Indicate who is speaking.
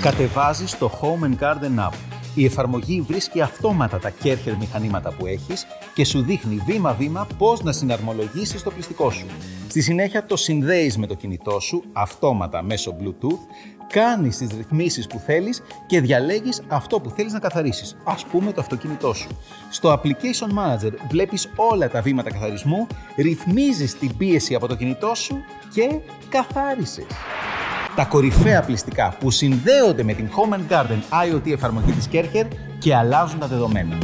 Speaker 1: Κατεβάζεις το Home and Garden App. Η εφαρμογή βρίσκει αυτόματα τα Kercher μηχανήματα που έχεις και σου δείχνει βήμα-βήμα πώς να συναρμολογήσεις το πληστικό σου. Στη συνέχεια το συνδέεις με το κινητό σου αυτόματα μέσω Bluetooth, κάνεις τις ρυθμίσεις που θέλεις και διαλέγεις αυτό που θέλεις να καθαρίσεις, ας πούμε το αυτοκίνητό σου. Στο Application Manager βλέπεις όλα τα βήματα καθαρισμού, ρυθμίζεις την πίεση από το κινητό σου και καθάρισες. Τα κορυφαία πληστικά που συνδέονται με την Home and Garden IoT εφαρμογή της Kercher και αλλάζουν τα δεδομένα.